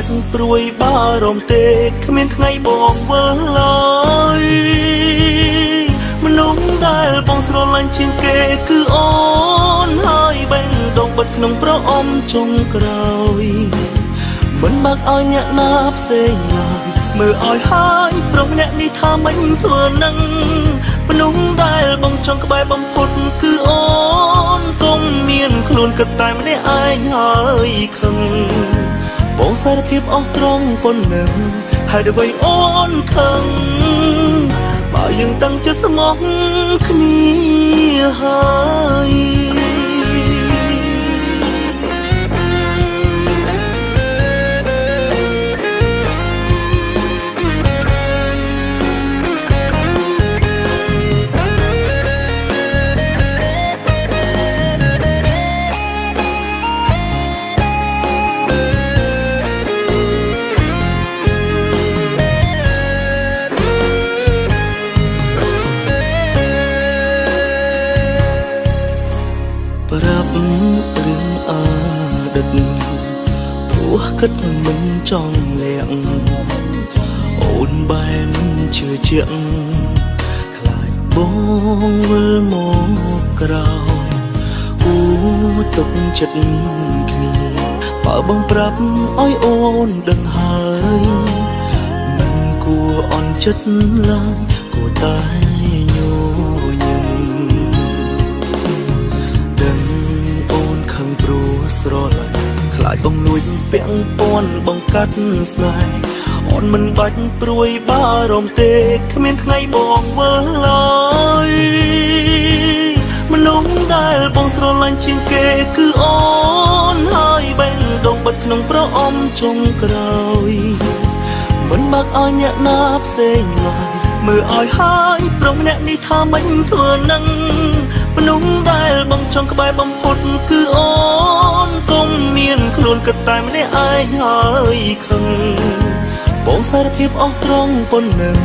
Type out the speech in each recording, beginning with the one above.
បាច់ព្រួយបារម្ភទេគ្មានថ្ងៃបងវិលឡើយមនុស្សដែលបងស្រឡាញ់ជាងគេគឺអូនហើយបេះដូងបិទក្នុងប្រអប់ចុងក្រោយមិនបាក់ឲ្យអ្នកណាផ្សេងឡើយមើលឲ្យហើយប្រុសអ្នកនេះថាមិនធ្វើនឹងមនុស្សដែលបងចង់ក្បែរបំផុតគឺអូនកុំមានខ្លួនគិតតែម្នាក់ឯងហើយខឹង បងសារភាពអស់ត្រង់ប៉ុណ្ណឹងហើយដើម្បីអូនខឹងបើយើងតាំងចិត្តស្មោះគ្នាហើយ គិតមិនចង់លាក់អូនបែនជឿជាក់ខ្លាចបងវិលមកក្រោយគូទុកចិត្តគ្នាបើបងប្រាប់ឲ្យអូនដឹងហើយមិនគួរអន់ចិត្តឡើយគួរតែញញឹមដឹងអូនខឹងព្រោះស្រឡា ញ់ខ្លាចបងលួចពាក់ព័ន្ធបង្កាត់ស្នេហ៍អូនមិនបាច់ព្រួយបារម្ភទេគ្មានថ្ងៃបងវិលឡើយមនុស្សដែលបងស្រឡាញ់ជាងគេគឺអូនហើយបេះដូងបិទក្នុងប្រអប់ចុងក្រោយមិនបាក់ឲ្យអ្នកណាផ្សេងឡើយមើលឲ្យហើយប្រុសអ្នកនេះថាមិនធ្វើនឹង មនុស្សដែលបងចង់ក្បែរបំផុតគឺអូនកុំមានខ្លួនគិតតែម្នាក់ឯងហើយខឹងបងសារភាពអស់ត្រង់ប៉ុណ្ណឹង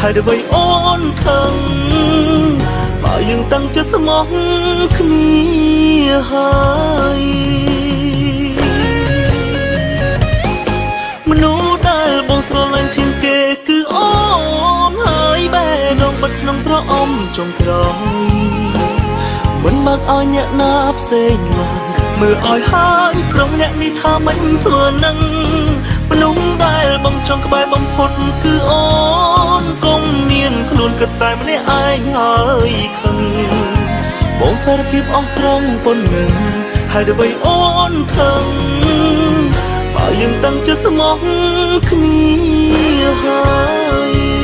ហើយដើម្បីអូនខឹងបើយើងតាំងចិត្តស្មោះគ្នាហើយមនុស្សដែលបងស្រឡាញ់ជាងគេគឺអូនហើយបែរដងបិទក្នុងប្រអប់ចុងក្រោយ មិនបើកឲ្យអ្នកណាផ្សេងឡើយមើលឲ្យហើយប្រុសអ្នកនេះថាមិនធ្វើនឹងមនុស្សដែលបងចង់ក្បែរបំផុតគឺអូនកុំមានខ្លួនគិតតែម្នាក់ឯងហើយខឹងបងសារភាពអស់ត្រង់ប៉ុណ្ណឹងហើយដើម្បីអូនខឹងបើយើងតាំងចិត្តស្មោះគ្នាហើយ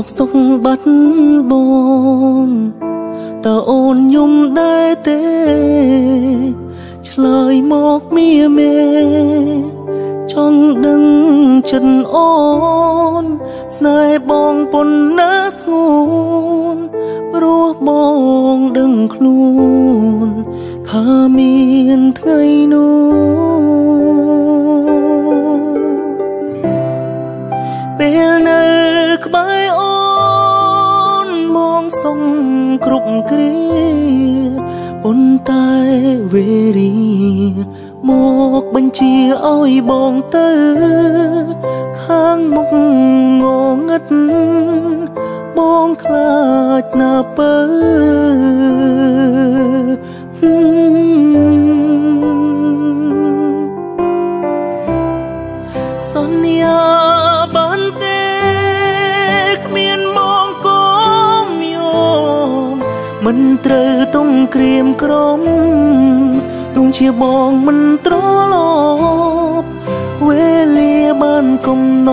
សឹងសុកសុកបាត់បងតើអូនយំដែរទេឆ្លើយមកមៀមេចង់ដឹងចិត្តអូន ស្នេហ៍បងប៉ុណ្ណាស្ងួនព្រោះបងដឹងខ្លួន ថាមានថ្ងៃនោះ តែវេរីមកបញ្ជាឲ្យបងទៅខាងមុខងងឹតបងខ្លាចណាពើ រៀមក្រំទុំជាបងមិនត្រឡប់វេលាបានកំណ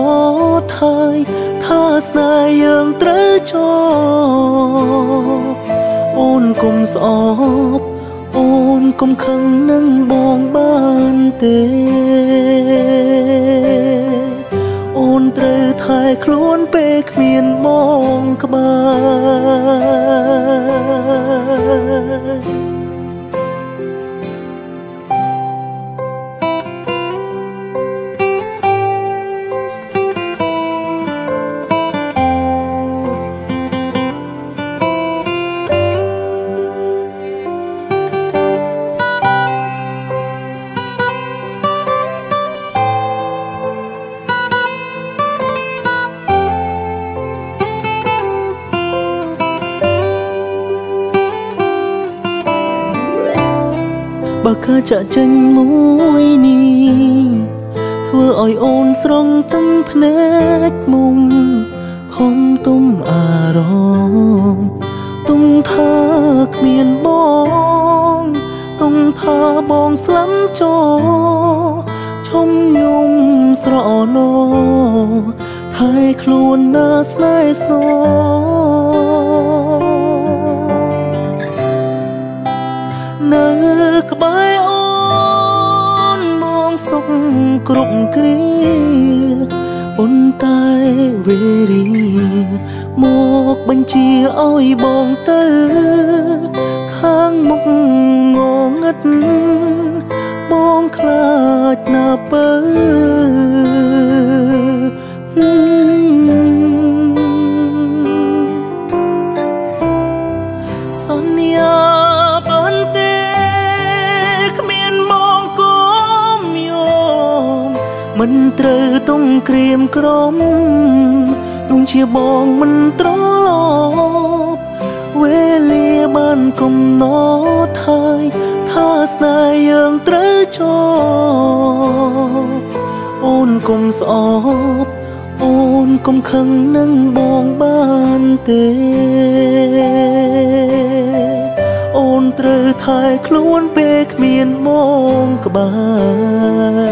ត់ហើយថាស្នេហ៍យើងត្រូវចប់អូនគុំស្អប់អូនគុំខឹងនឹងបងបានទេអូនត្រូវថែខ្លួនពេលគ្មានបងក្បែរ ជាឲ្យបងទៅខាងមុខងងឹតបងខ្លាចណាពើសន្យាបានទេគ្មានបងគុំយមមិនត្រូវទុំក្រៀមក្រំទុំជាបងមិនត្រឡ កំណត់ហើយថាស្នេហ៍យើងត្រូវចប់អូនគុំស្អប់អូនកុំខឹងនឹងបងបានទេ អូនត្រូវថែខ្លួនពេលគ្មានមកក្បែរ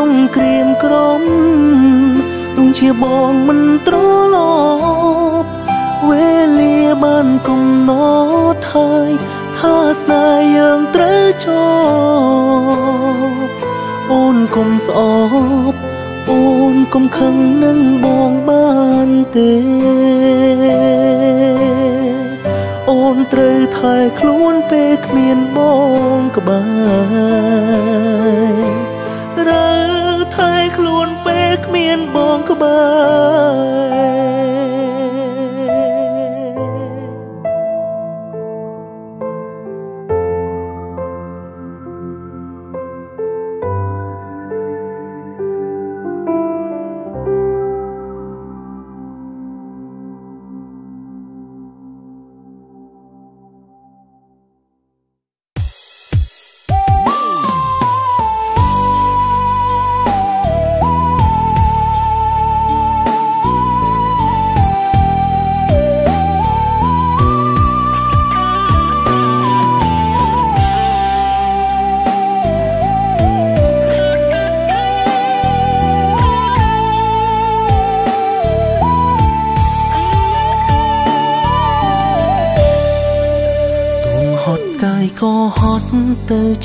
ត្រូវទុំក្រៀមក្រំទុំជាបងមិនត្រឡប់វេលាបានកំណត់ហើយថាស្នេហ៍យើងត្រូវចប់អូនគុំស្អប់អូនកុំខឹងនឹងបងបានទេអូនត្រូវថែខ្លួនពេលគ្មានបងក្បែរ មានបងក្បែ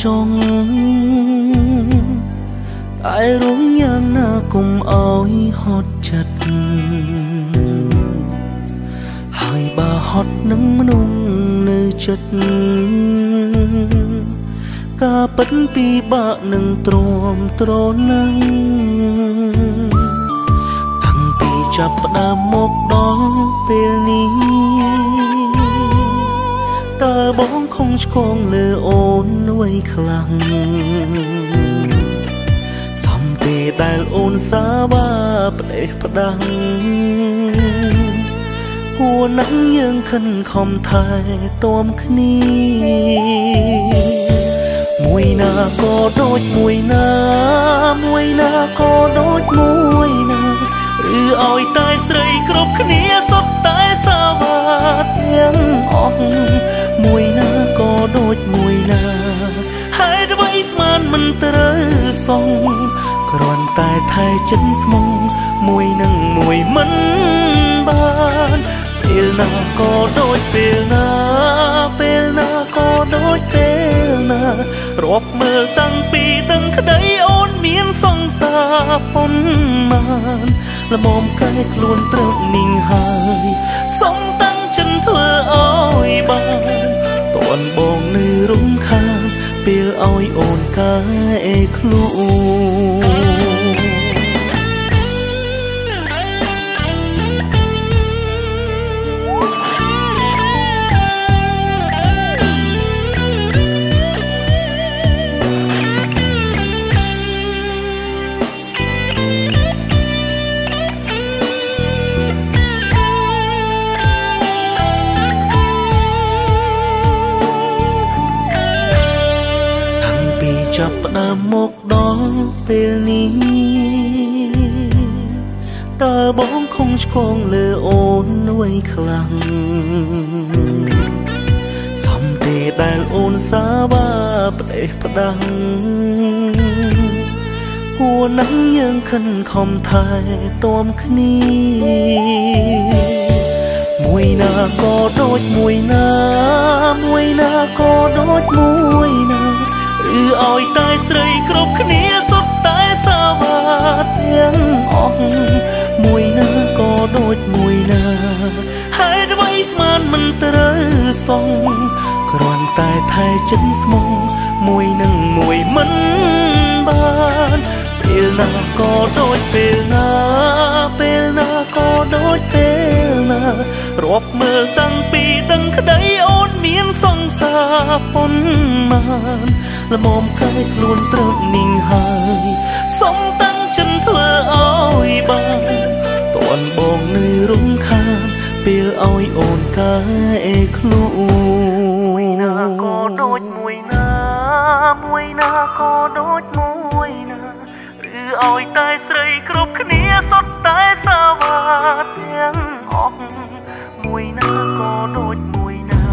ចង់តែរងយ៉ាងណាគុំអោយហត់ចិត្តហើយបើហត់នឹងមនុស្សនៅចិត្តការពិតពីបាក់នឹងទ្រាំទ្រនឹងតាំងពីចាប់ផ្ដើមមកដល់ពេលនេះតើបងខំឆ្កងលើអូនអ្វីខ្លាំងសំទេដែលអូនសាបាផ្ដេសផ្ដាំងគួរណាស់យើងខិនខំថែទាំគ្នាមួយណាក៏ដូចមួយណា មួយណាក៏ដូចមួយណាឬឲ្យតែស្រីគ្រប់គ្នាសុទ្ធតែសាវាទាំងអស់មួយណាក៏ដូចមួយណាហេតុអ្វីស្មានមិនត្រូវសងគ្រាន់តែថែចិនស្មងមួយនឹងមួយមិនបានពេលណាក៏ដូចពេលណាពេលណាក៏ដូចពេលណារាប់មើលតាំងពីដឹងក្តីអូនមានសង្សារប៉ុន្មានល្មមកែខ្លួនត្រឹមនិងហើយសុំតាំងចិនធ្វើឲ្យបានតួនបងនៅរំខាន ពេលឲ្យអូនកែខ្លួន មកដល់ពេលនេះតើបងខំឆ្កងលើអូនអ្វីខ្លាំងសំទេដែលអូនសាបាផ្ដេសផ្ដាំងគួរនឹងយើងខិនខំថែទាំគ្នាមួយណាក៏ដូចមួយណាមួយណាក៏ដូចមួយណា ឬឲ្យតែស្រីគ្រប់គ្នាសុទ្ធតែសាវាទាំងអស់មួយណាក៏ដូចមួយណាហេតុអ្វីស្មានមិនត្រូវសងគ្រាន់តែថែចិត្តស្មងមួយនឹងមួយមិនបានពេលណាក៏ដូចពេលណាពេលណាក៏ដូចពេលណារាប់មើលតាំងពីដឹងក្តីអូនមានសង្សារប៉ុន្មាន ល្មមកាយខ្លួនត្រឹមนิ่งហើយសុំតាំងចិនធ្វើឲ្យបានតន់បងនៅរំខានពេលឲ្យអូនកាយខ្លួនមួយណាក៏ដូចមួយណាមួយណាក៏ដូចមួយណាឬឲ្យតែស្រីគ្រប់គ្នាសុទ្ធតែសាវាទាំងអស់មួយណាក៏ដូចមួយណា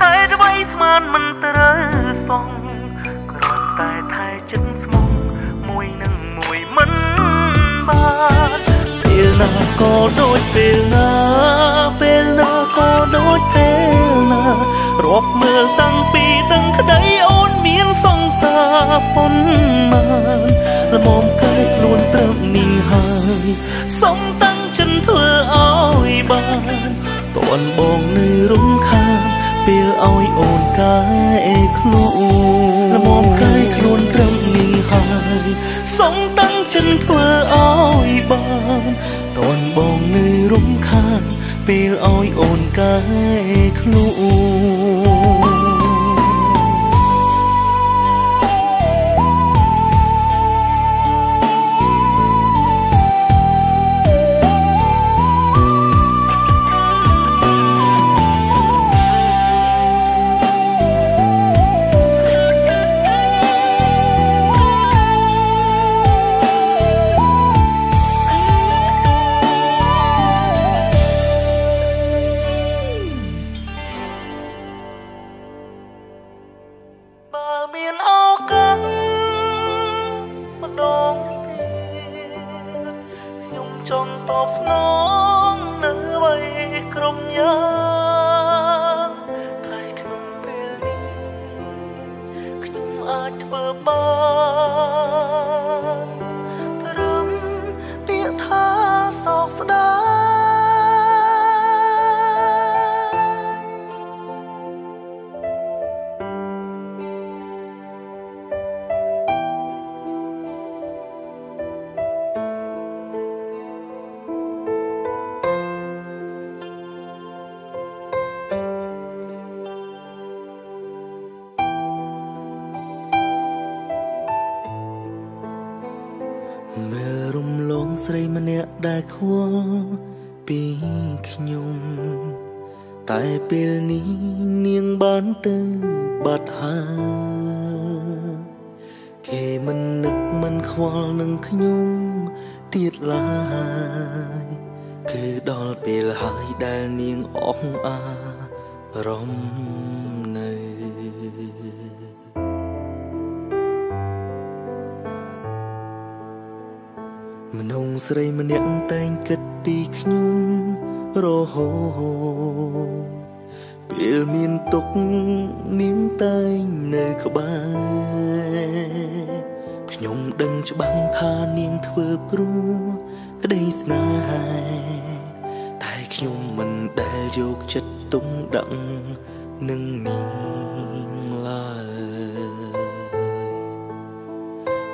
ហើយអ្វីស្មានមិនត្រូវសងគ្រាន់ តែថែចិត្តស្មងមួយនឹងមួយមិនបានពេលណាក៏ដូចពេលណាពេលណាក៏ដូចពេលណារាប់មើលតាំងពីដឹងក្តីអូនមានសង្សារប៉ុន្មានល្មមកាយខ្លួនត្រឹមนิ่งហើយសុំតាំងចិនធ្វើឲ្យបានតន់បងនៅរំខាន ពេលឲ្យអូនកាយខ្លួនល្មមកាយខ្លួនត្រឹមนิ่งហើយសុំតាំងចិនធ្វើឲ្យបានតន់បងនៅរំខានពេលឲ្យអូនកាយខ្លួន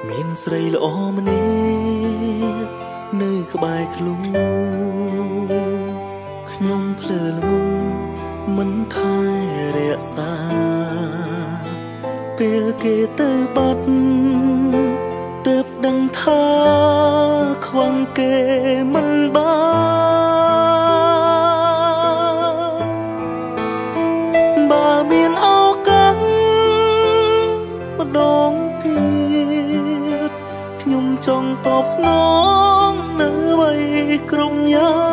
មានស្រីល្អម្នាក់នៅក្បែរខ្លួនខ្ញុំភ្លើល្ងងមិនថែរក្សា ពេលគេទៅបាត់ទើបដឹងថាខ្វងគេមិនបាន តបស្នងនៅអ្វីក្រុមយ៉ាង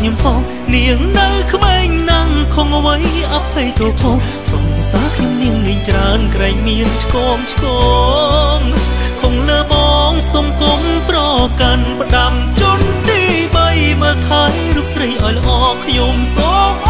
ខ្ញុំផងនាងនៅក្មេងណាំងខំអ្វីអភ័យទោផងសងសាខ្ញុំនាងលេងច្រើនក្រែងមានឆ្កមឆ្កងខំលើបងសុំគុំប្រកាន់ផ្ដាំជន់ទី3មើលថៃរូបស្រីឲ្យល្អខ្ញុំសូម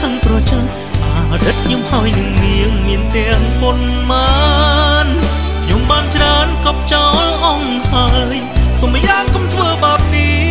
ខឹងប្រចាំអតីតខ្ញុំហើយនឹងនាងមានទាំងពុនមានខ្ញុំបានច្រើនកប់ចោលអងហើយសូមយ៉ាងគុំធ្វើបា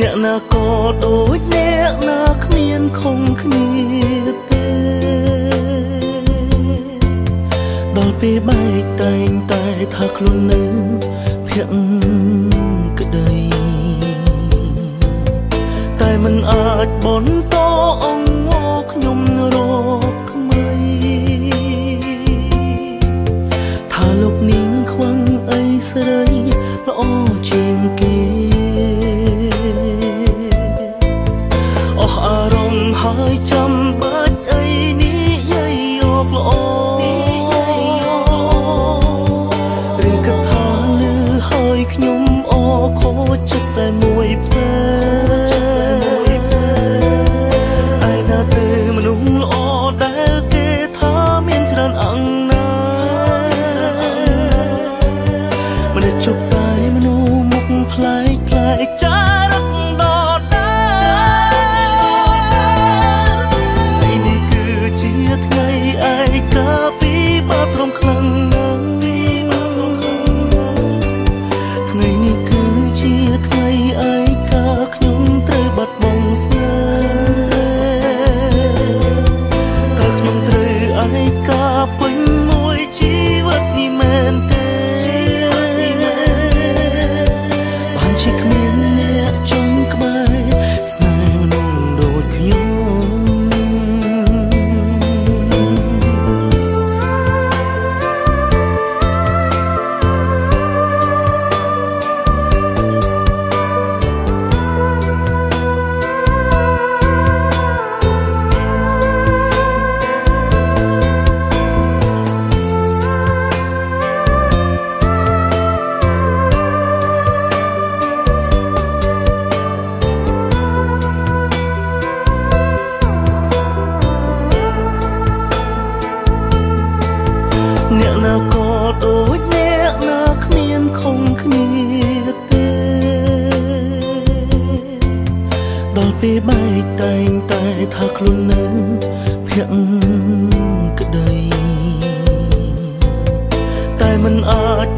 អ្នកណាក៏ដូចអ្នកណាគ្មានខុំគ្នាទេដល់ពេលបែកតែងតែថាខ្លួននៅភាក់ក្តីតែមិនអាចបន្តអង្គមកខ្ញុំរង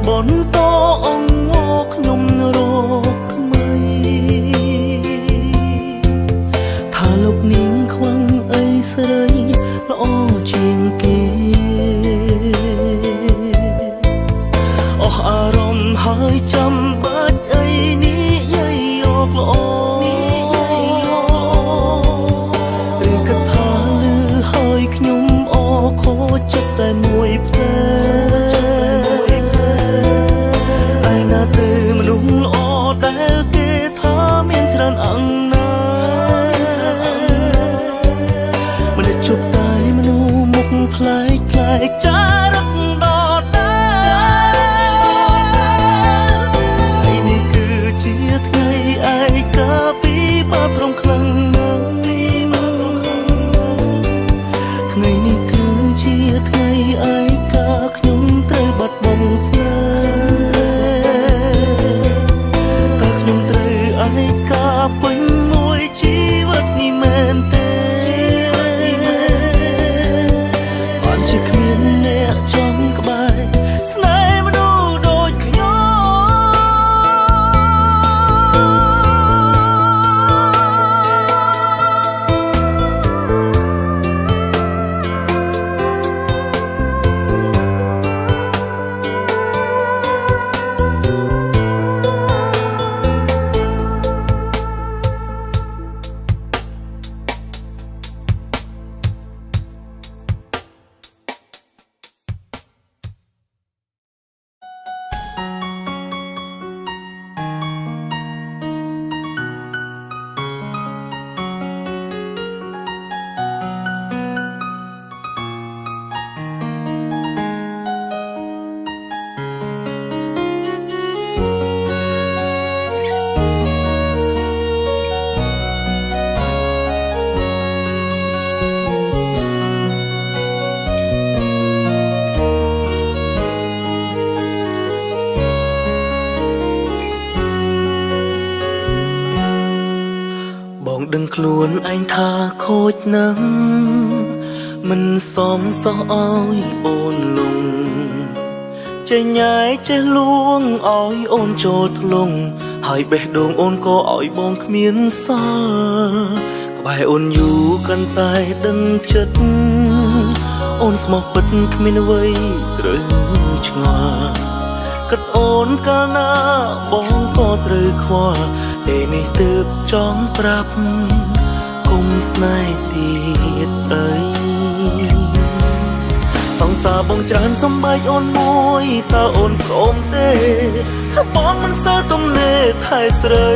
បនេះខ្លួន ឯងថាខូចណាស់មិនសមសោះឲ្យអូនលងចេញញ៉ែចេះលួងឲ្យអូនចូលធ្លងហើយបេះដូងអូនក៏ឲ្យបងគ្មានសល់ក្បែរអូនយូរកាន់តែដឹងចិត្តអូនស្មោះពិតគ្មានអ្វីត្រូវឆ្ងល់គិតអូនកាលណាបងក៏ត្រូវខ្វល់ ពេលនេះទើបចង់ប្រាប់គុំស្នេហ៍ទៀតអើយសង្សារបងច្រើនសំបែកអូនមួយតើអូនព្រមទេបងមិនសើទំនេរថែស្រី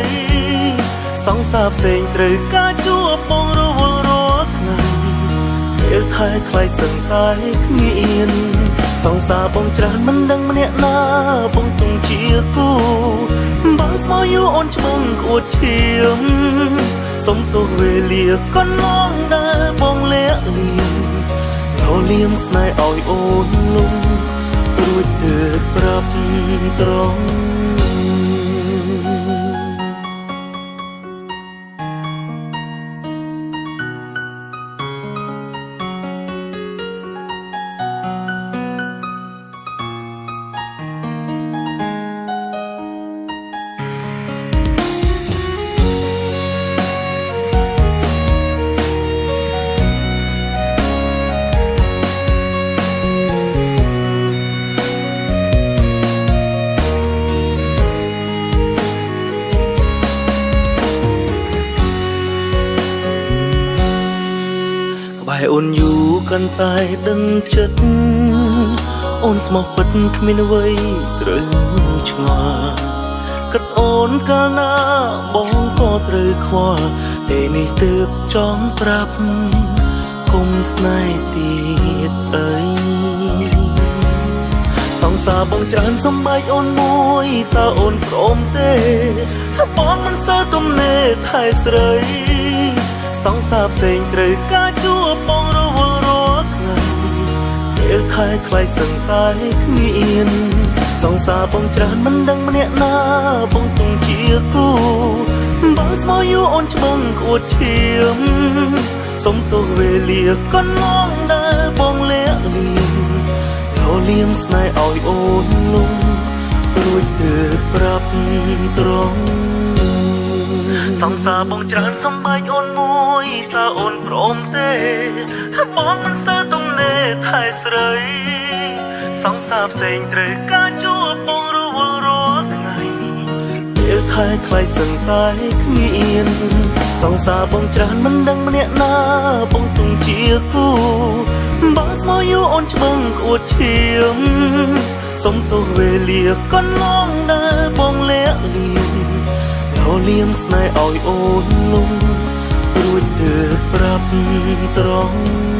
សង្សារផ្សេងត្រូវការជួបបងរវល់រាល់ថ្ងៃពេលថែថ្លៃសឹងតែគ្មានសង្សារបងច្រើនមិនដឹងម្នាក់ណាបងទងជាគូ បងស្មោយូអូនឆ្មងក្អួតឈាមសុំទោះវេលាកន្លងដែលបងលាក់លៀមលលៀមស្នេហ៍ឲ្យអូនលំរួចទើបប្រាប់ត្រង់ កាន់តែដឹងចិត្តអូនស្មោះពិតគ្មានអ្វីត្រូវឆ្ងល់គិតអូនកាលណាបងក៏ត្រូវខ្វល់ពេលនេះទើបចង់ប្រាប់គុំស្នេហ៍ទៀតអីសង្សារបងច្រើនសំបែកអូនមួយតើអូនព្រមទេថាបងមិនសូវទំនេរថែស្រី សង្សារផ្សេងត្រូវការជួប លថែថ្លៃសឹងតែគ្មានសង្សារបងច្រើនមិនដឹងម្នាក់ណាបងទងជាគូបងស្មោយូអូនច្បងក្អួតឈាមសុំទោសវេលាកន្លងដែលបងលាក់លៀមលោលៀមស្នេហ៍ឲ្យអូនលំរួចទើបប្រាប់ត្រង់ សង្សារបងច្រើនសំបែកអូនមួយតើអូនព្រមទេបងមិនសូវទំនេរថែស្រីសង្សារផ្សេងត្រូវការជួបបងរវល់រាល់ថ្ងៃពេលថែថ្លៃសឹងតែគ្មានសង្សារបងច្រើនមិនដឹងម្នាក់ណាបងទងជាគូបងស្មោយូអូនច្បងក្អួតឈាមសុំទោសវេលាកន្លងដែលបងលាក់លៀម លោលៀមស្នេហ៍ឲ្យអូនលំរួចទើបប្រាប់ត្រង់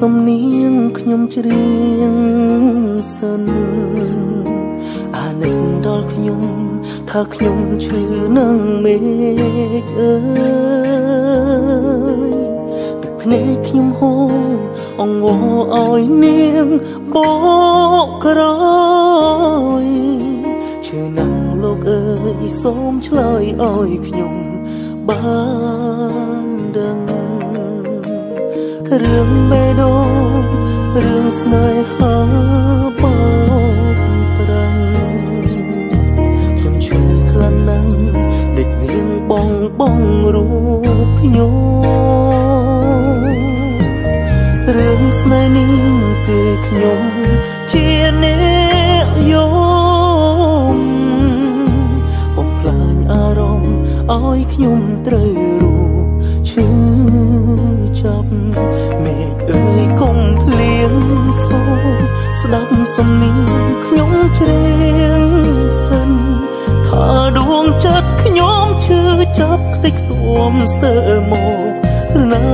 ស្ដា រឿងបេះដូងរឿងស្នេហាបោកប្រាំងខ្ញុំឈឺខ្លាំងណាស់ដេកនាងបងបងរូបខ្ញុំរឿងស្នេហ៍នេះគឺខ្ញុំជាអ្នកយំបំផ្លាញអារម្មណ៍ឲ្យខ្ញុំ ស្ដាប់សំនៀងខ្ញុំច្រៀងសិនថាដួងចិត្តខ្ញុំឈឺចាប់ខ្ទេចខ្ទាំស្ទើរមកណា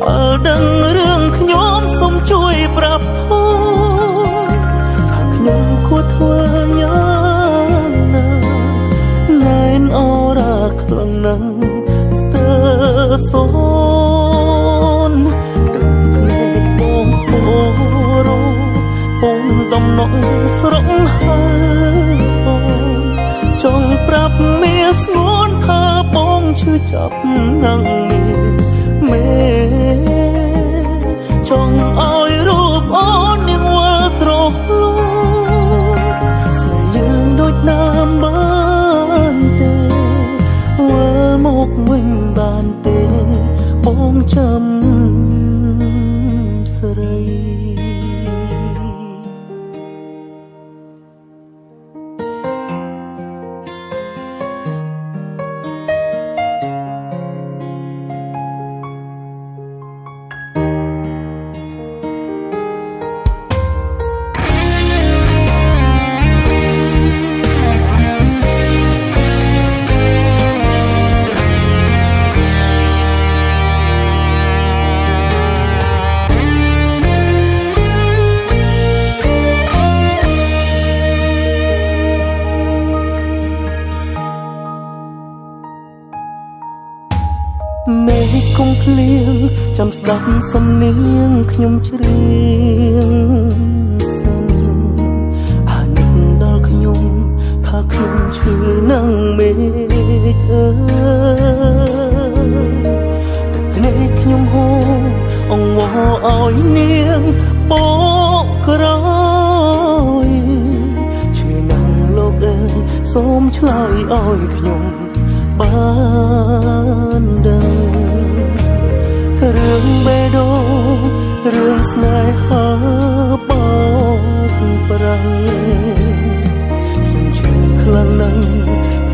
បើដឹងរឿងខ្ញុំសូមជួយប្រាប់ផងថាខ្ញុំគួរធ្វើយ៉ាងណាណែនអរ៉ាខ្លាំងណាស់ស្ទើរសូ ដំណក់ស្រក់ហើយបងចង់ប្រាប់មាស្ងួនថាបងឈឺចាប់នឹងមេចង់ឲ្យរូបអូននាងវិលត្រឡប់ស្នេហ៍យើងដូចណាមបានទេវិលមកវិញបានទេបងចាំ ស្ដាប់សំនៀងខ្ញុំច្រៀងសិនអានិតដល់ខ្ញុំថាខ្ញុំឈឺនឹងមេឃអើទឹកភ្នែកខ្ញុំហូរអង្វរឲ្យនាងបោកក្រោយជួយណាំលោកអើយសូមឆ្លើយឲ្យខ្ញុំបានដឹង រឿងបេះដូងរឿងស្នេហាបោកប្រាំងខ្ញុំជឿខ្លាំងណាស់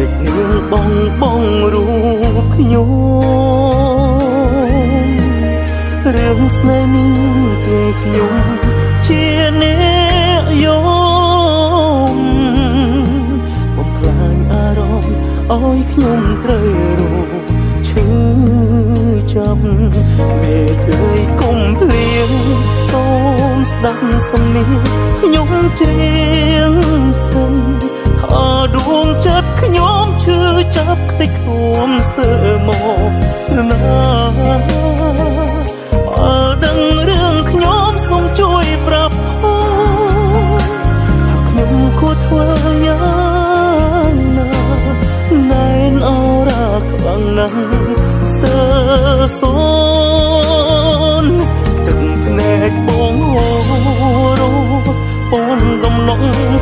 ដឹកនាងបងបងរូបខ្ញុំរឿងស្នេហ៍នេះគេខ្ញុំជាអ្នកយំបំផ្លាញអារម្មណ៍ឲ្យខ្ញុំត្រូវរង មេឃអើយគុំភ្លៀងសូមស្ដាប់សំនៀងខ្ញុំច្រៀងសិនខដួងចិត្តខ្ញុំឈឺចាប់ខ្ទេចខ្ទាំស្ទើមកណាបើដឹងរឿ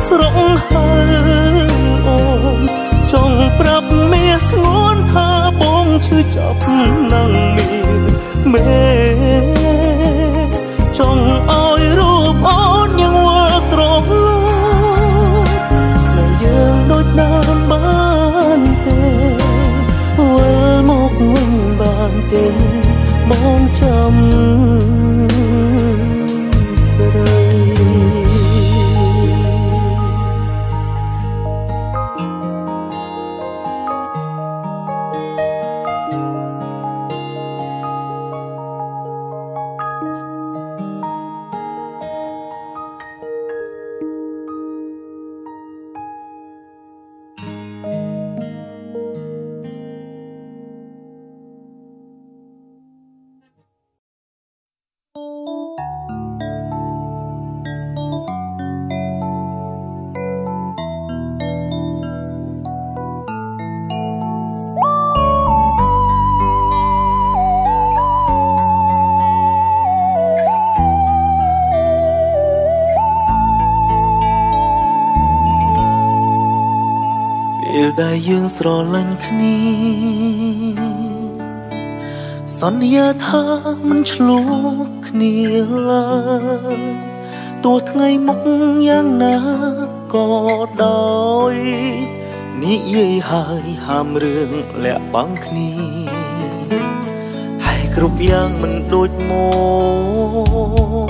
ស្រងហើយអូនចង់ប្រាប់មាស្ងួនថាបងឈឺចាប់នឹងមានមេ យើងស្រឡាញ់គ្នាសន្យាថាមិនឆ្លោះគ្នាឡើយទោះថ្ងៃមុខយ៉ាងណាក៏ដោយនិយាយហើយហាមរឿងលាក់បាំងគ្នាហើយគ្រប់យ៉ាងមិនដូចមក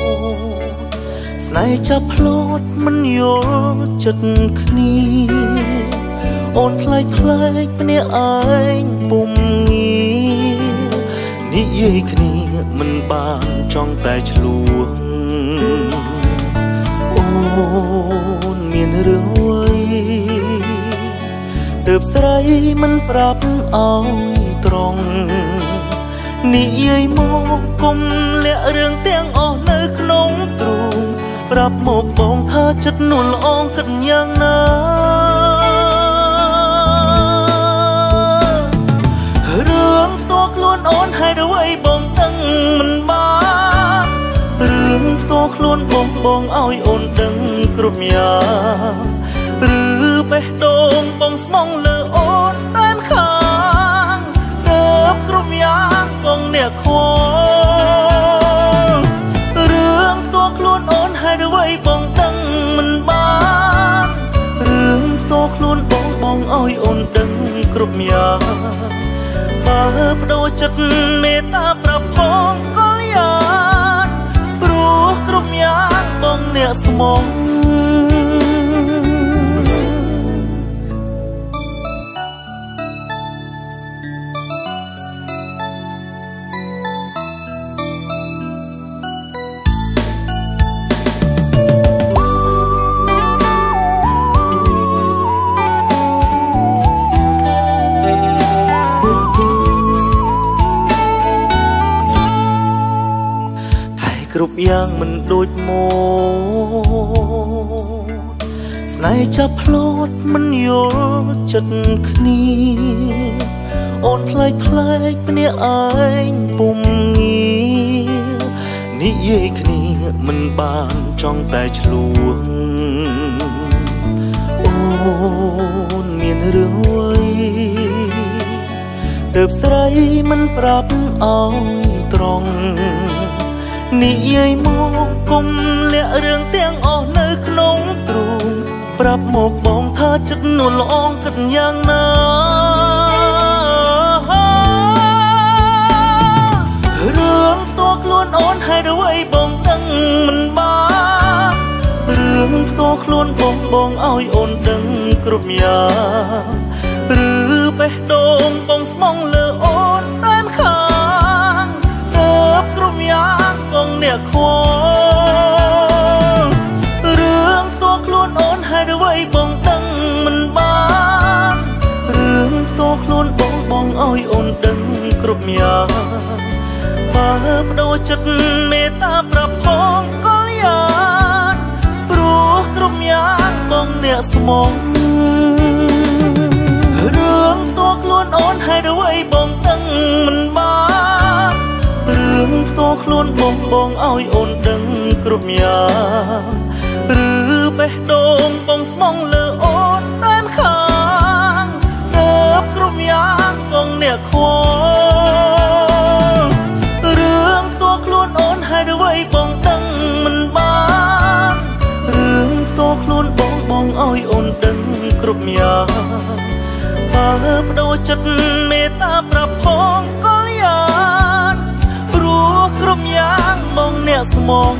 ស្នេហ៍ចាប់ផ្លត់មិនយល់ចិត្តគ្នា អូនផ្លែកផ្លែកភ្នាក់ឯងពុំងានិយាយគ្នាមិនបានចង់តែឆ្លួងអូនមានរឿងអ្វីទើបស្រីមិនប្រាប់ឲ្យត្រង់និយាយមកគុំលាក់រឿងទាំងអស់នៅក្នុងទ្រូងប្រាប់មកបងថាចិត្តនួនល្អងគិតយ៉ាងណា ខ្លួនអូនហើយអ្វីបងដឹងមិនបានរឿងផ្ទាល់ខ្លួនបងបងឲ្យអូនដឹងគ្រប់យ៉ាងឬបេះដូងបងស្មងលើអូនតែម្ខាងទៅគ្រប់យ៉ាងបងអ្នកខ្វល់រឿងផ្ទាល់ខ្លួនអូនហើយអ្វីបងដឹងមិនបានរឿងផ្ទាល់ខ្លួនបងបងឲ្យអូនដឹងគ្រប់យ៉ាង បើបដូរចិត្តមេត្តាប្រផងកលយានព្រោះគ្រប់យ៉ាងបងអ្នកស្មងយ៉ាង ចាប់ផ្លូតមិនយល់ចិត្តគ្នាអូនផ្លែកផ្លែកម្នាក់ឯងពុំងានិយាយគ្នាមិនបានចង់តែឆ្លួងអូនមានរឿងអ្វីទើបស្រីមិនប្រាប់ឲ្យត្រង់និយាយមកគុំលាក់រឿងទាំងអស់នៅក្នុងទ្រូង ប្រាប់មកបងថាចិត្តនួនល្អងគិតយ៉ាងណារឿងតួខ្លួនអូនហើយអ្វីបងដឹងមិនបានរឿងតួខ្លួនបងបងឲ្យអូនដឹងគ្រប់យ៉ាងឬបេះដូងបងស្មងលើអូនតែម្ខាងទៅគ្រប់យ៉ាងបងអ្នកខ្វល់ ខ្លួនអូនហើយអ្វីបងដឹងមិនបានរឿងតួខ្លួនបងបងឲ្យអូនដឹងគ្រប់យ៉ាងបើបដូរចិត្តមេត្តាប្រផងកលយានព្រោះគ្រប់យ៉ាងបងអ្នកស្មងរឿងតួខ្លួនអូនហើយអ្វីបងដឹងមិនបានរឿងតួខ្លួនបងបងឲ្យអូនដឹងគ្រប់យ៉ាងឬ បេះដូងបងស្មងលើអូនតែម្ខាងទៅគ្រប់យ៉ាងបងអ្នកខ្វល់រឿងតួខ្លួនអូនហើយអ្វីបងដឹងមិនបានរឿងតួខ្លួនបងបងឲ្យអូនដឹងគ្រប់យ៉ាងបើបដូរចិត្តមេត្តាប្រផងកលយានព្រោះគ្រប់យ៉ាងបងអ្នកស្មង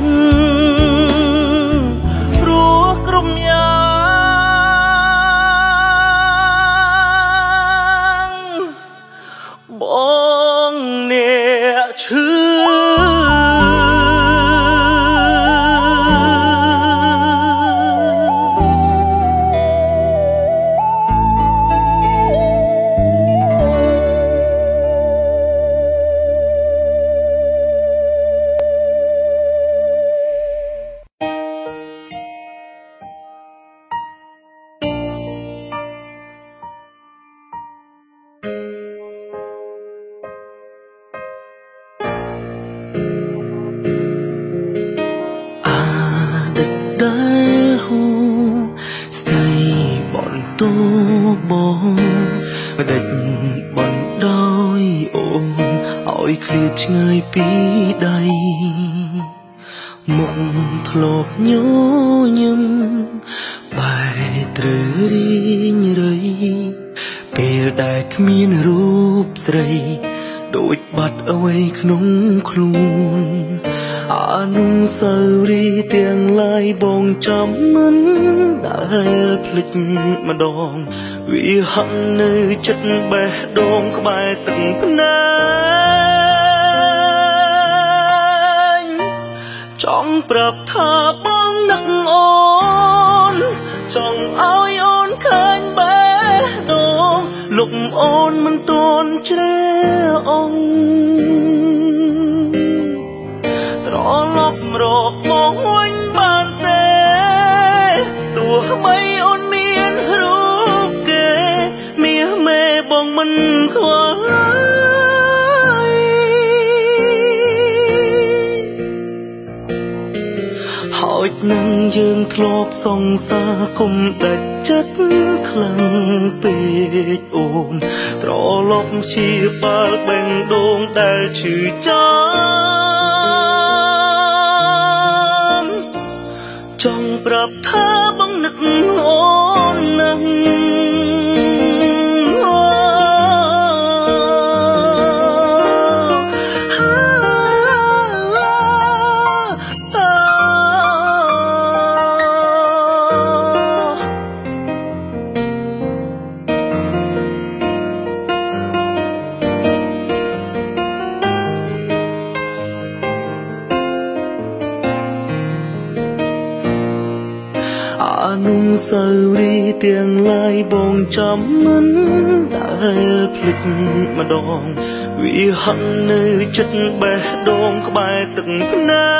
ហត់នៅចិត្តបេះដូងក្បែរទឹកភ្នែ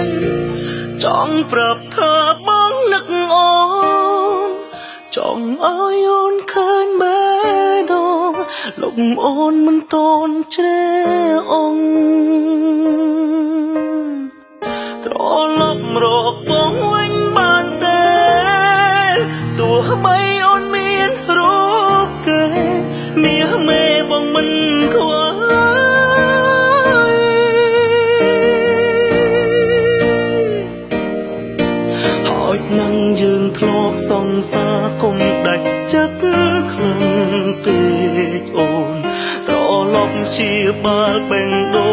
កចង់ប្រាប់ថាបងនឹកអូនចង់ឲ្យអូនឃើញបេះដូងលោកអូនមិនត ជាបាល់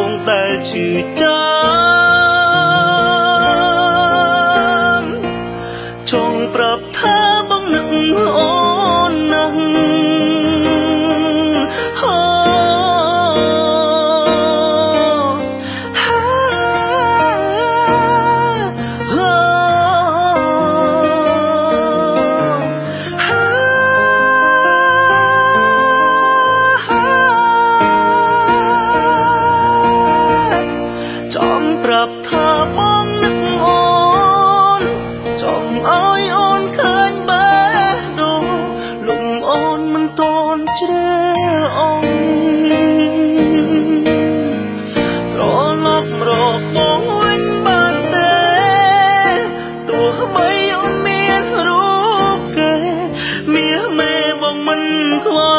សិ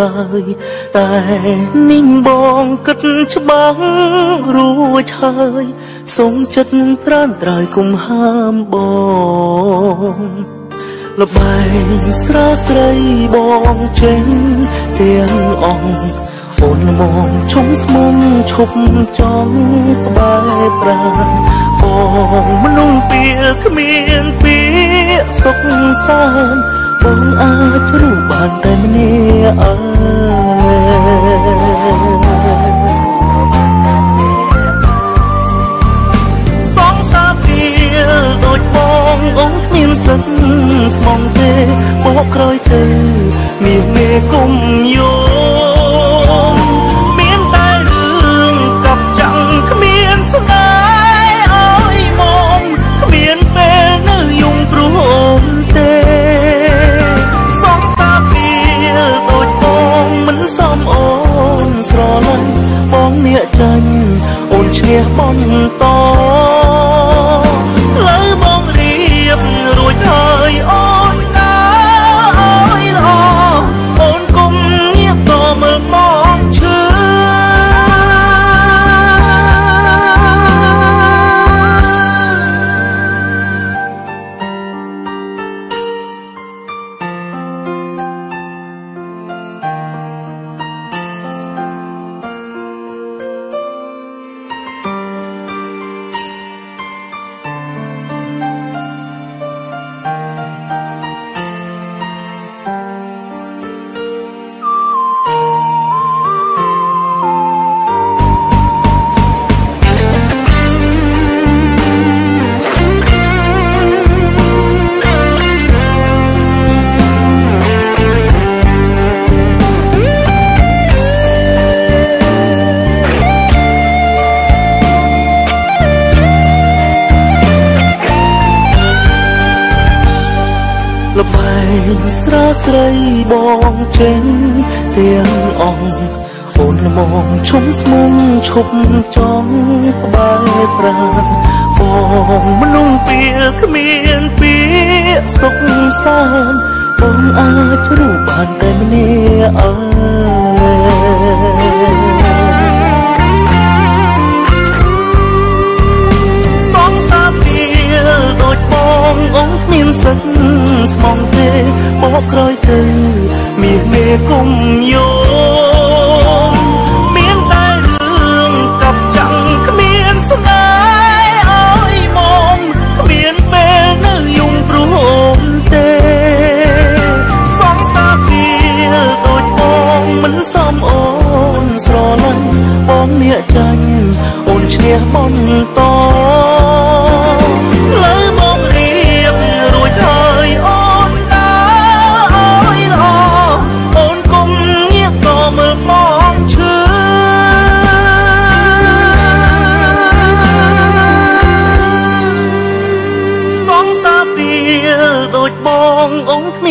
ឡើយ តែនាងបងគិតច្បាស់រួចហើយសូមចិត្តត្រានត្រយគុំហាមបងលបែងស្រស់ស្រីបងចេញទាំងអង្គអូនមកឈុំស្មុំឈប់ចង់ក្បែរប្រាណបងមនុស្សពីគ្មានពីសុខសាន្ត បងអាចรู้បានតែម្នាក់អើសងសាពីដូចបងអូនគ្មានសិនស្មងទេបោកក្រោយទៅមាសមេគុំយោ ឈ្នះបន្ត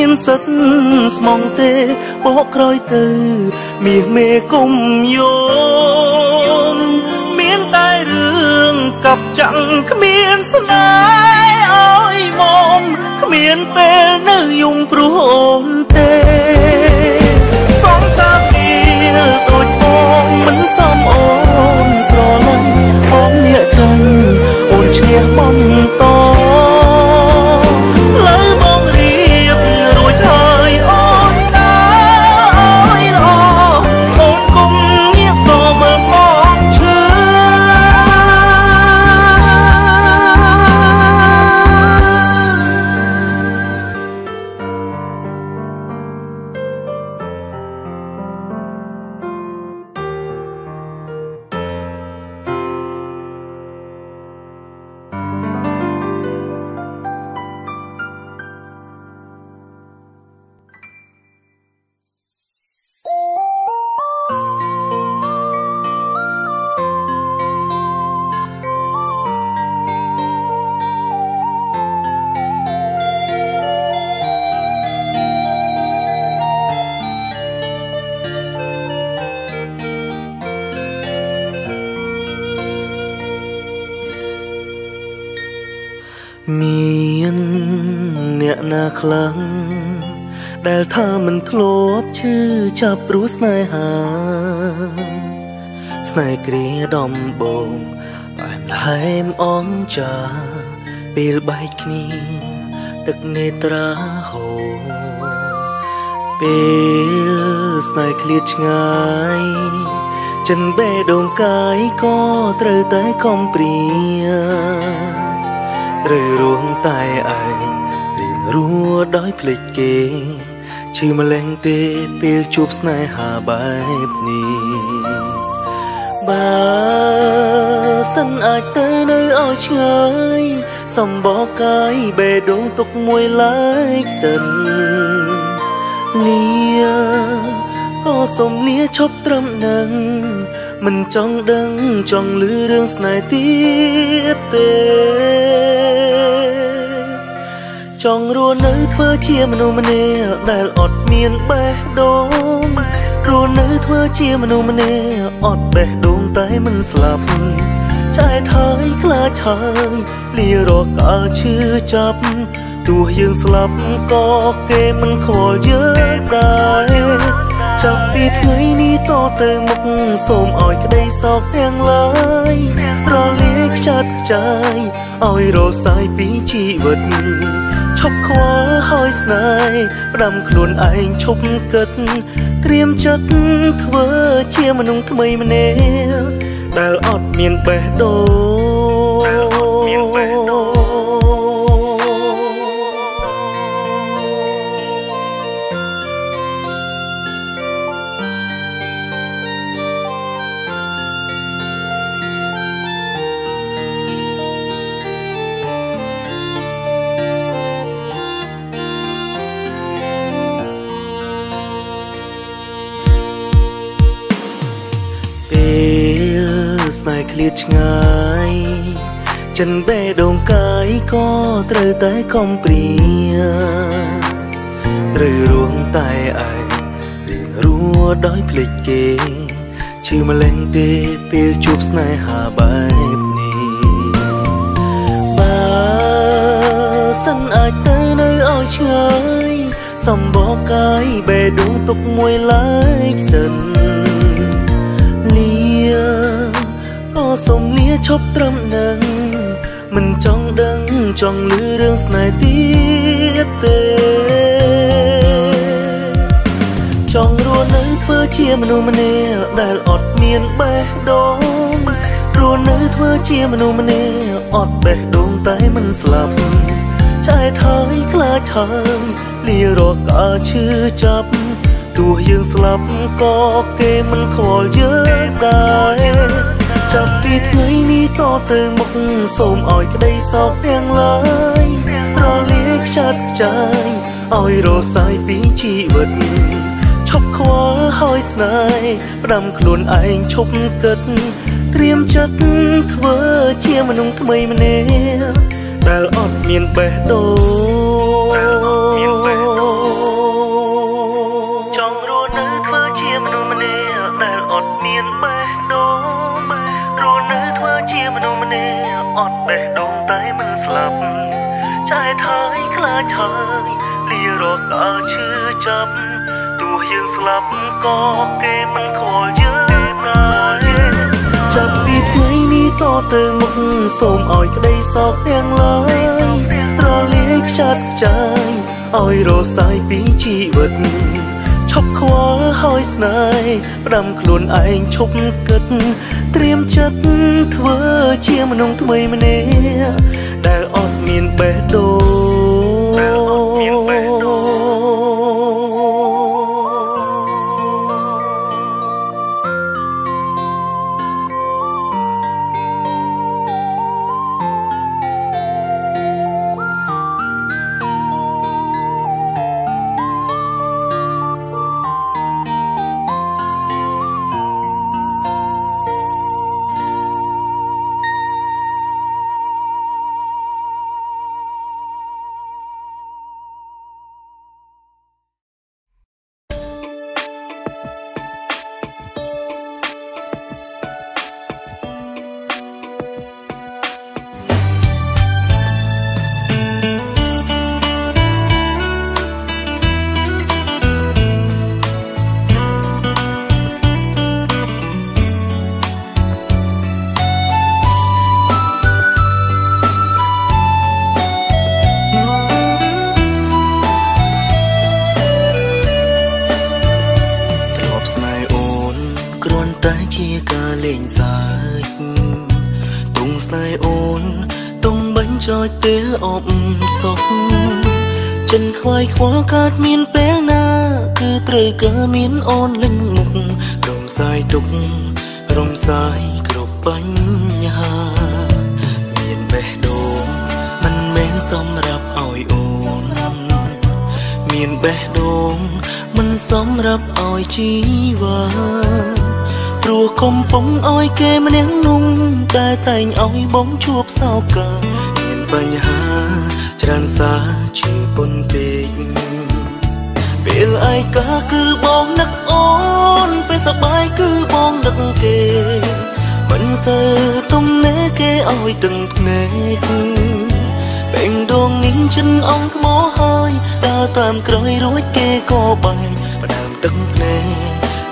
មានសិទ្ធស្មងទេបកក្រោយទៅ មាសមេគុំយោកប់ចាំងគ្មានស្នេហ៍អើយមុំគ្មានពេលនៅយំព្រោះអូនទេសងសាពីដូចបងមិនសមអូនស្រឡាញ់បងអ្នកចាញ់អូនឈ្នះបំត ចិនបេះដូងកាយក៏ត្រូវតែខំព្រាត្រូវរួមតែឯងរៀនរួដោយភ្លេចគេឈឺម្លេះទេពេលជួបស្នេហាបែបនេះបើសិនអាចទៅនៅឲ្យឆ្ងាយសំបកកាយបេះដូងទុកមួយឡើយសិនលាក៏សុំលាឈប់ត្រឹមនឹង មិនចង់ដឹងចង់លឺរឿងស្នេហ៍ទៀតទេចង់រស់នៅធ្វើជាមនុស្សម្នាក់ដែលអត់មានបេះដូងរស់នៅធ្វើជាមនុស្សម្នាក់អត់បេះដូងតែមិនស្លាប់ចែកហើយខ្លាចហើយលារកកើឈឺចាប់ទោះយើងស្លាប់ក៏គេមិនខ្វល់យើងដែរចាប់ពីថ្ងៃនេះ តទៅមុខសូមឲ្យក្តីសោកទាំងឡាយរលាយខ្ចាត់ខ្ចាយឲ្យរសាយពីជីវិតឈប់ខ្វល់ហើយស្នេហ៍ផ្ដាំខ្លួនឯងឈប់គិតត្រៀមចិត្តធ្វើជាមនុស្សថ្មីម្នាក់ដែលអត់មានបេះដូង លអត់មានបេះដូងលៀតឆ្ងាយ ចិនបេះដូងកាយក៏ត្រូវតែខំព្រាត្រូវរួមតែឯងរៀងរួដោយភ្លេចគេឈឺម្លេងទេពេលជួបស្នេហាបែបនេះបើសិនអាចទៅនៅឲ្យឆ្ងាយសំបកកាយបេះដូងទុកមួយឡើយសិន ឈប់ត្រឹមនឹងមិនចង់ដឹងចង់លឺរឿងស្នេហ៍ទៀតទេចង់រស់នៅធ្វើជាមនុស្សម្នាក់ដែលអត់មានបេះដូងរស់នៅធ្វើជាមនុស្សម្នាក់អត់បេះដូងតែមិនស្លាប់ចែកហើយខ្លាចហើយលារកអើឈឺចាប់ទោះយើងស្លាប់ក៏គេមិនខ្វល់យើងដែរ ចាប់ពីថ្ងៃនេះតទៅមុខសូមឲ្យក្តីសោកទាំងឡាយរលាយខ្ចាត់ខ្ចាយឲ្យរសាយពីជីវិតឈប់ខ្វល់ហើយស្នេហ៍ផ្ដាំខ្លួនឯងឈប់គិតត្រៀមចិត្តធ្វើជាមនុស្សថ្មីម្នាក់ដែលអត់មានបេះដូង ចហើយលារកអើឈឺចាប់ទោះយើងស្លាប់ក៏គេមិនខ្វល់យើងដែរចាប់ពីថ្ងៃនេះតទៅមុខសូមឲ្យក្តីសោកទាំងឡាយរលាយខ្ចាត់ខ្ចាយឲ្យរសាយពីជីវិតឈប់ខ្វល់ហើយស្នេហ៍ផ្ដាំខ្លួនឯងឈប់គិត ត្រៀមចិត្តធ្វើជាមនុស្សថ្មីម្នាក់ដែលអត់មានបេះដូង ដែ សើចទុងស្នេហ៍អូនទុំបាញ់ចោចពេលអបសុខចិនខ្វាយខ្វល់កើតមានពេលណាគឺត្រូវកើមានអូនលេងមុខរំសាយទុករំសាយគ្រប់បញ្ហាមានបេះដូងមិនមែនសម្រាប់ឲ្យអូនមានបេះដូងមិនសម្រាប់ឲ្យជីវ៉ា ព្រោះកំពុងឲ្យគេម្នាក់នោះតែតែងឲ្យបងជួបសោកាមានបញ្ហាច្រើនសារជឿពុនពេកពេលឯកាគឺបងនឹកអូនពេលសប្បាយគឺបងនឹកគេមិនសូវទំនេរគេឲ្យទឹងភ្នែកពេញដងនេះចិនអងថ្មហើយដើរតាមក្រោយរួចគេក៏បែកផ្ដើមទឹកភ្នែក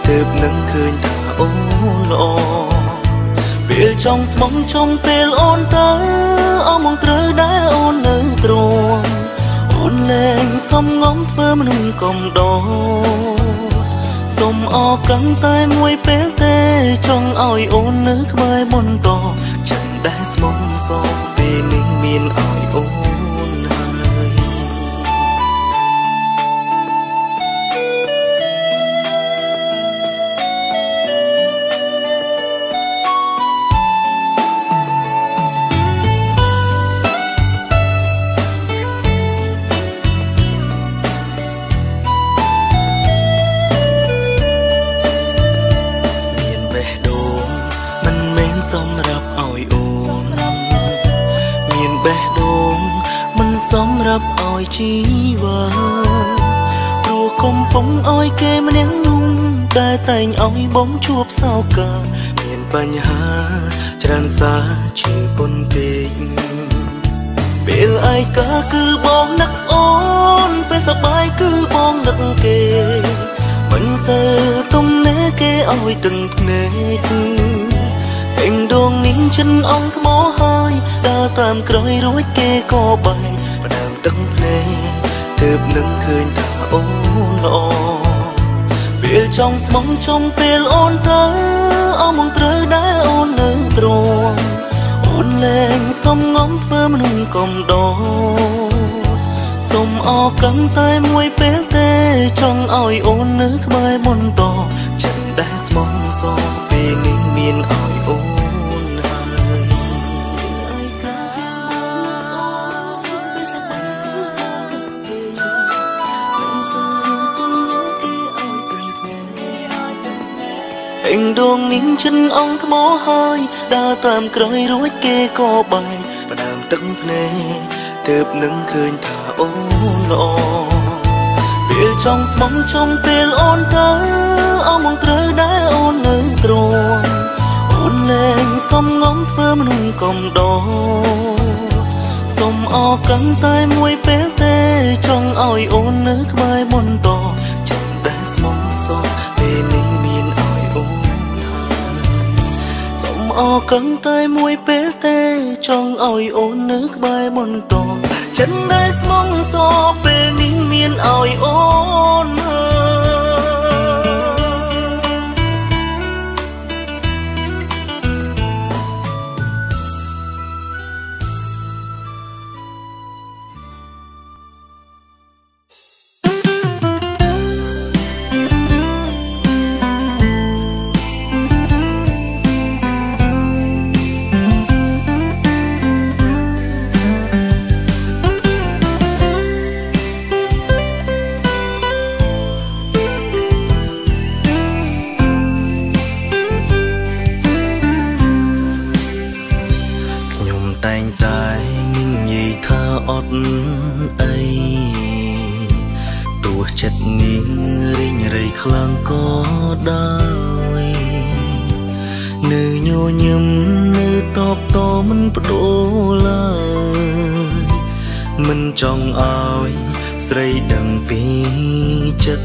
ទើបនឹងឃើញថា អូនល្អពេលចង់ស្មងជុំពេលអូនទៅអមងត្រូវដែលអូននៅទ្រាំអូនលែងសំងំធ្វើមនុស្សកំដរសូមអរកាន់តែមួយពេលទេចង់ឲ្យអូននៅក្បែរបន្តចឹងដែលស្មងសងពេលនេះមានឲ្យអូន គេម្នាក់នោះដែលតែងអោយបងជួបសោកាមានបញ្ហាច្រើនសារជាពុនពេកពេលឯកាគឺបងនឹកអូនពេលសប្បាយគឺបងនឹកគេមិនសូវទំនេរគេអោយទឹកភ្នែកពេញដងនេះចិនអង្គថ្មហើយដើរតាមក្រោយរួចគេក៏បែកផ្ដើមទឹកភ្នែកទើបនឹងឃើញថាអូនល្អ ពេលចង់ស្មងចង់ពេលអូនទៅអមងត្រូវដែលអូននៅទ្រង់អូនលែងសំងំធ្វើមនុស្សកំដរសុំអរកាន់តែមួយពេលទេចង់ឲ្យអូននៅក្បែរមុនតចិត្តដែលស្មងសពេលនេះមានឲ្យអូន ពេញដងនេះចិនអងថ្មហើយដើរតាមក្រោយរួចគេក៏បែកផ្ដើមទឹកភ្នែកទើបនឹងឃើញថាអូនល្អពេលចង់ស្មងចង់ពេលអូនទៅអមងត្រូវដែលអូននៅទ្រង់អូនលែងសំងំធ្វើមនុស្សកំដរសុំអរកាន់តែមួយពេលទេចង់ឲ្យអូននៅក្បែរមុនត អកឹងតែមួយពេលទេចង់ឲ្យអូននៅក្បែរបន្តចិនដែលស្មងសពេលនេះមានឲ្យអូនហើយ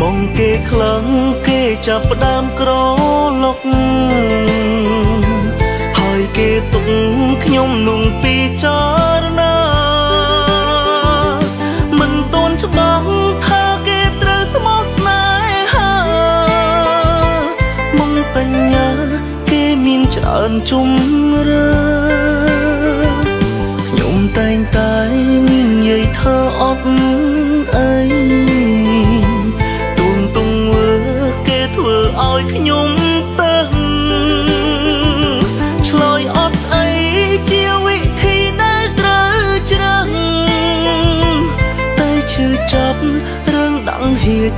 មងគេខ្លាំងគេចាប់ផ្ដើមក្រឡុកហើយគេទុកខ្ញុំนุ่ងពីចរណាមិនតូនច្បាស់ថាគេត្រូវស្មោះស្នេហាមកសញ្ញាគេមានច្រើនជុំរើខ្ញុំតែងតែនិយាយថាអត់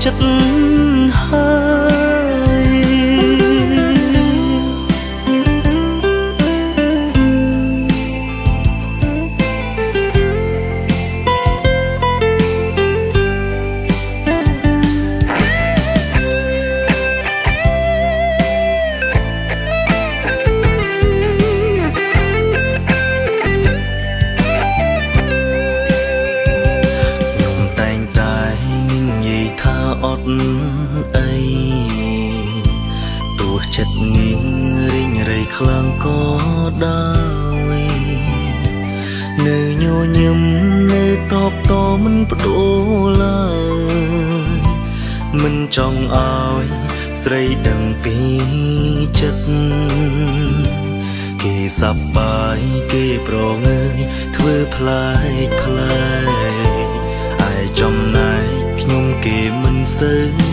ចិត្តហើ ចង់ឲ្យស្រីដឹងពីចិត្តគេសប្បាយគេប្រងើយធ្វើផ្លែកផ្លែឯចំណែកខ្ញុំគេមិនសូវ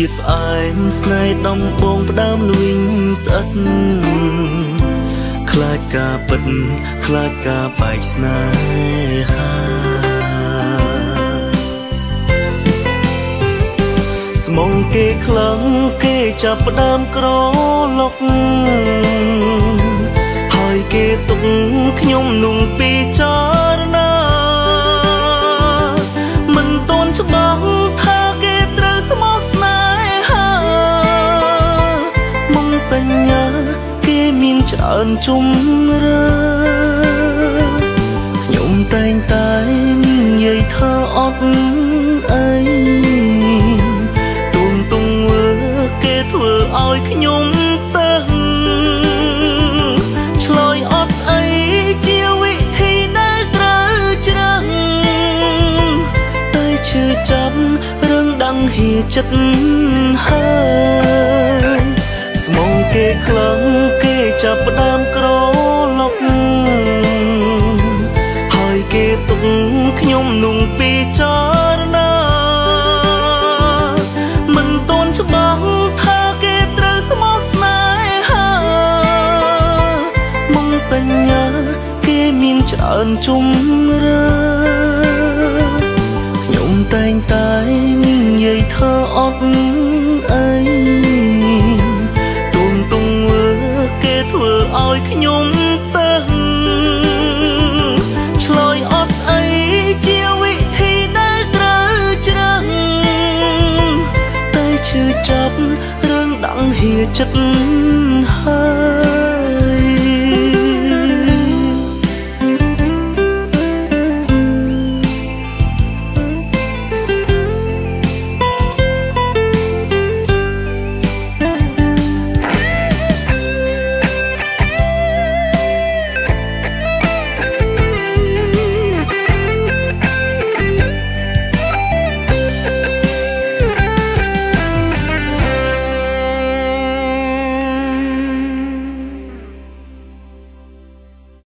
ជាតិផ្អែមស្នេហ៍ដំបងផ្ដើមលវិញស្អិតខ្លាចការពិតខ្លាចការបែកស្នេហាស្មងគេខ្លាំងគេចាប់ផ្ដើមក្រឡុកហើយគេទុកខ្ញុំนุ่งពីចរ ច្រើនជុំរើខ្ញុំតែងតែនិយាយថាអត់អីទុំទុំវើគេធ្វើឲ្យខ្ញុំហៀចិត្តហើយស្មងគេខ្លាំងគេ ចាប់ផ្ដើមក្រឡុកហើយគេទុកខ្ញុំนุ่งពីចរណាមិនតន់ច្បាស់ថាគេត្រូវស្មោះស្នេហាមកសញ្ញាគេមានច្រើនជុំ ង